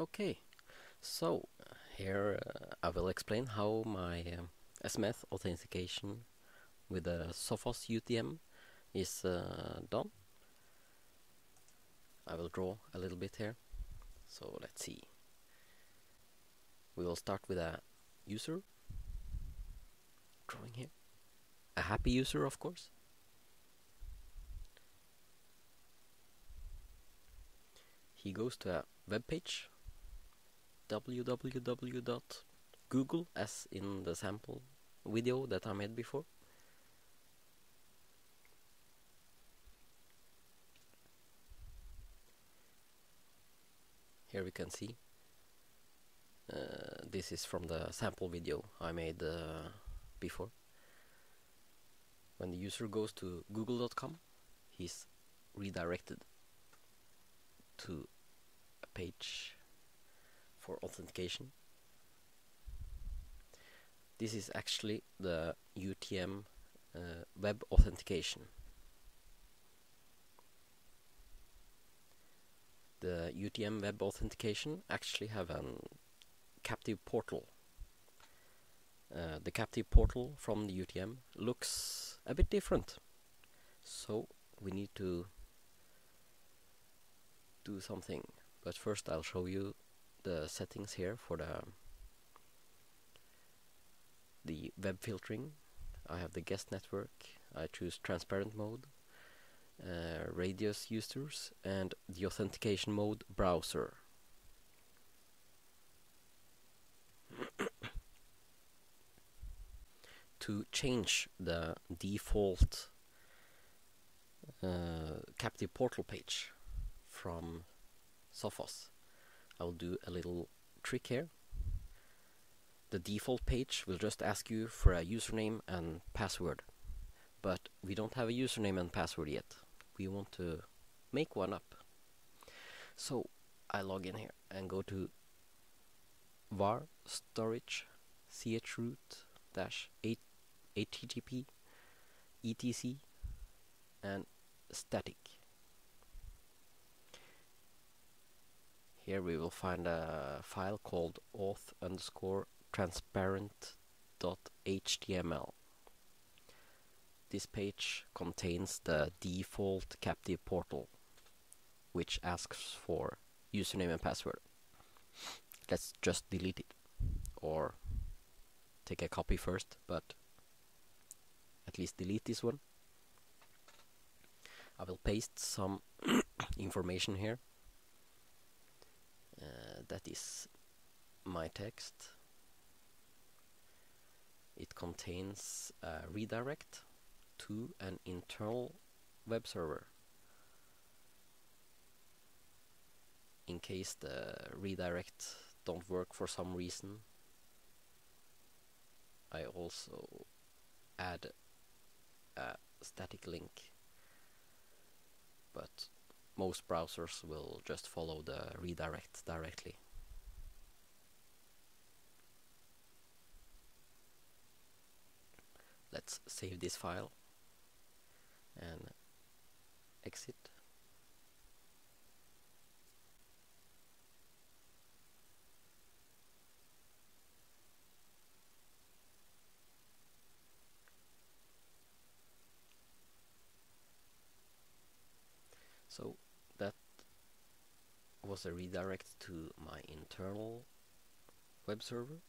Okay, so here uh, I will explain how my um, SMS authentication with the Sophos UTM is uh, done. I will draw a little bit here. So let's see. We will start with a user drawing here. A happy user, of course. He goes to a web page www.google as in the sample video that I made before. Here we can see uh, this is from the sample video I made uh, before. When the user goes to google.com he's redirected to a page for authentication. This is actually the UTM uh, web authentication. The UTM web authentication actually have a captive portal. Uh, the captive portal from the UTM looks a bit different. So we need to do something. But first I'll show you the settings here for the the web filtering. I have the guest network. I choose transparent mode, uh, radius users, and the authentication mode browser. to change the default uh, captive portal page from Sophos, I'll do a little trick here. The default page will just ask you for a username and password. But we don't have a username and password yet. We want to make one up. So I log in here and go to var storage chroot dash 8 http etc and static here we will find a file called auth underscore transparent dot html. This page contains the default captive portal which asks for username and password. Let's just delete it or take a copy first but at least delete this one. I will paste some information here that is my text. It contains a redirect to an internal web server. In case the redirect don't work for some reason I also add a static link. But most browsers will just follow the redirect directly. Let's save this file and exit. So was a redirect to my internal web server.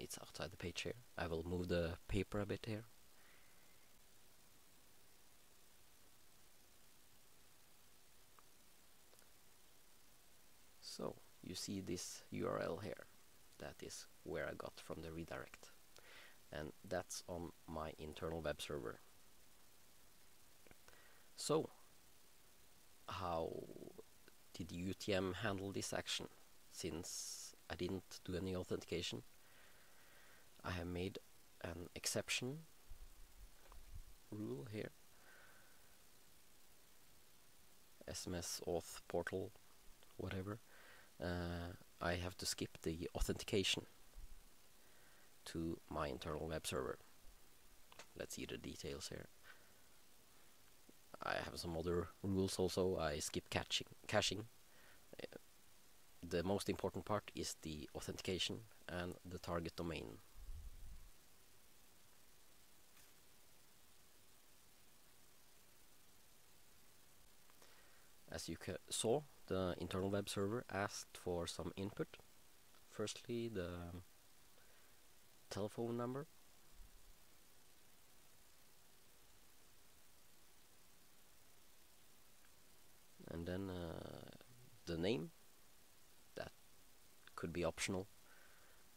It's outside the page here. I will move the paper a bit here. So you see this URL here. That is where I got from the redirect. And that's on my internal web server. So, how did UTM handle this action? Since I didn't do any authentication, I have made an exception rule here. SMS auth portal, whatever uh, I have to skip the authentication to my internal web server. Let's see the details here. I have some other rules also. I skip catching, caching. Uh, the most important part is the authentication and the target domain. As you saw, the internal web server asked for some input. Firstly, the telephone number. And then uh, the name. That could be optional.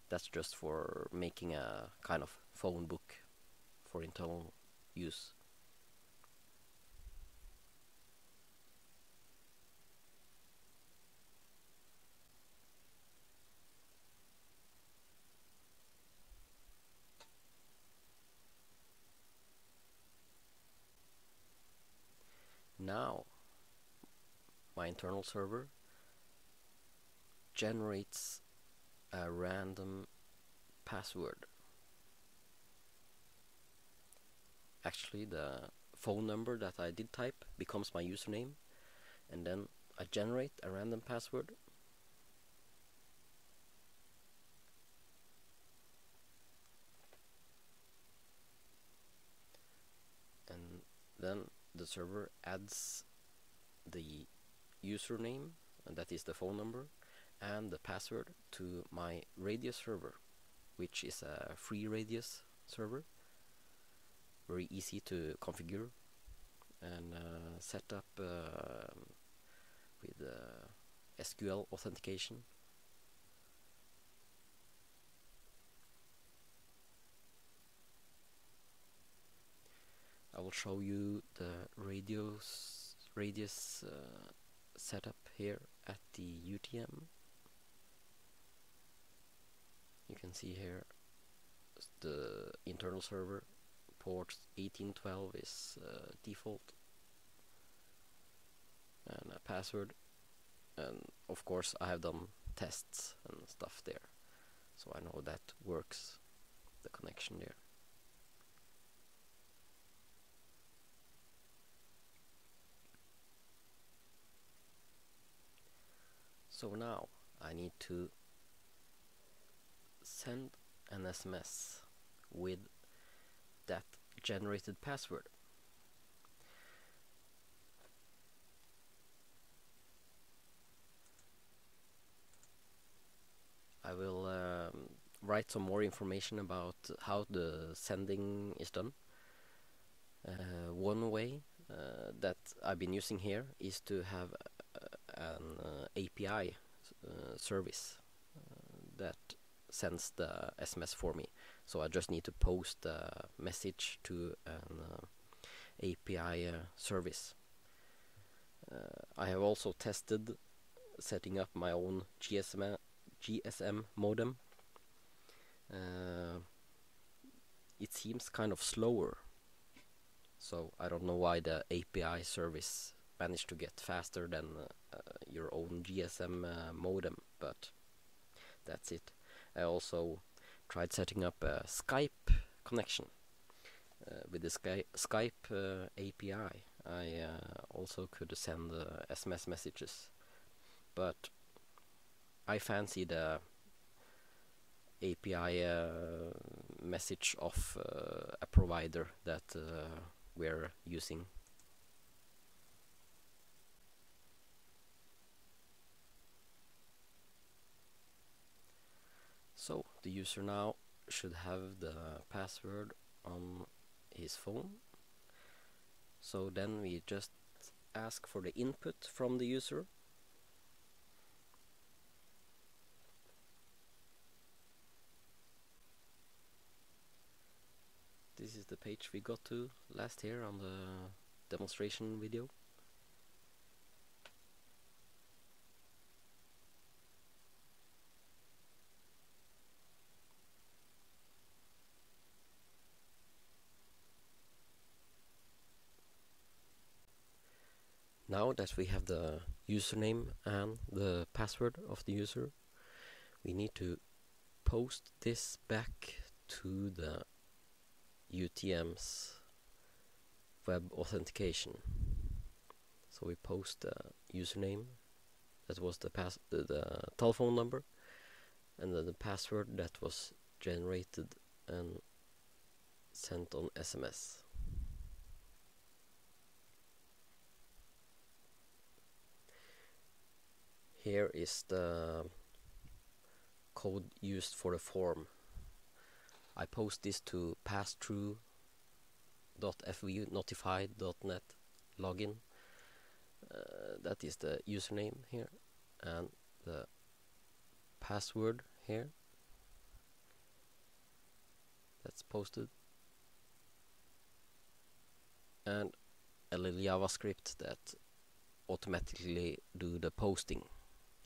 That's just for making a kind of phone book for internal use now my internal server generates a random password. Actually the phone number that I did type becomes my username and then I generate a random password and then the server adds the username and that is the phone number and the password to my radius server which is a free radius server. Very easy to configure and uh, set up uh, with uh, SQL authentication I will show you the radius radius uh, setup here at the UTM. You can see here the internal server port 1812 is uh, default. And a password. And of course I have done tests and stuff there. So I know that works the connection there So now I need to send an SMS with that generated password. I will um, write some more information about how the sending is done. Uh, one way uh, that I've been using here is to have an uh, API uh, service uh, that sends the SMS for me. So I just need to post a message to an API service. I have also tested setting up my own GSM GSM modem. Uh, it seems kind of slower, so I don't know why the API service managed to get faster than uh, your own GSM uh, modem, but that's it. I also tried setting up a Skype connection uh, with the Sky Skype uh, API. I uh, also could send SMS messages, but I fancy the API message of a provider that we're using So the user now should have the password on his phone. So then we just ask for the input from the user. This is the page we got to last year on the demonstration video. Now that we have the username and the password of the user, we need to post this back to the UTM's web authentication. So we post the username, that was the pass the, the telephone number, and then the password that was generated and sent on SMS. Here is the code used for the form. I post this to passthrough.fvu notified.net login. Uh, that is the username here and the password here that's posted and a little JavaScript that automatically do the posting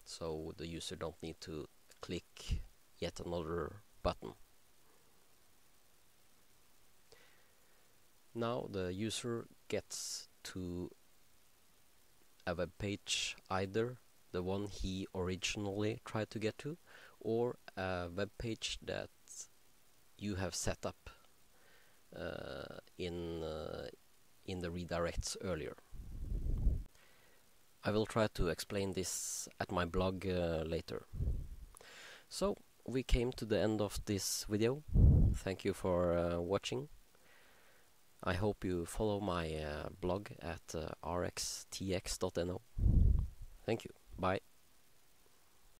so the user don't need to click yet another button. Now the user gets to a web page either the one he originally tried to get to or a web page that you have set up uh, in uh, in the redirects earlier. I will try to explain this at my blog uh, later. So, we came to the end of this video. Thank you for uh, watching. I hope you follow my uh, blog at uh, rxtx.no. Thank you. Bye.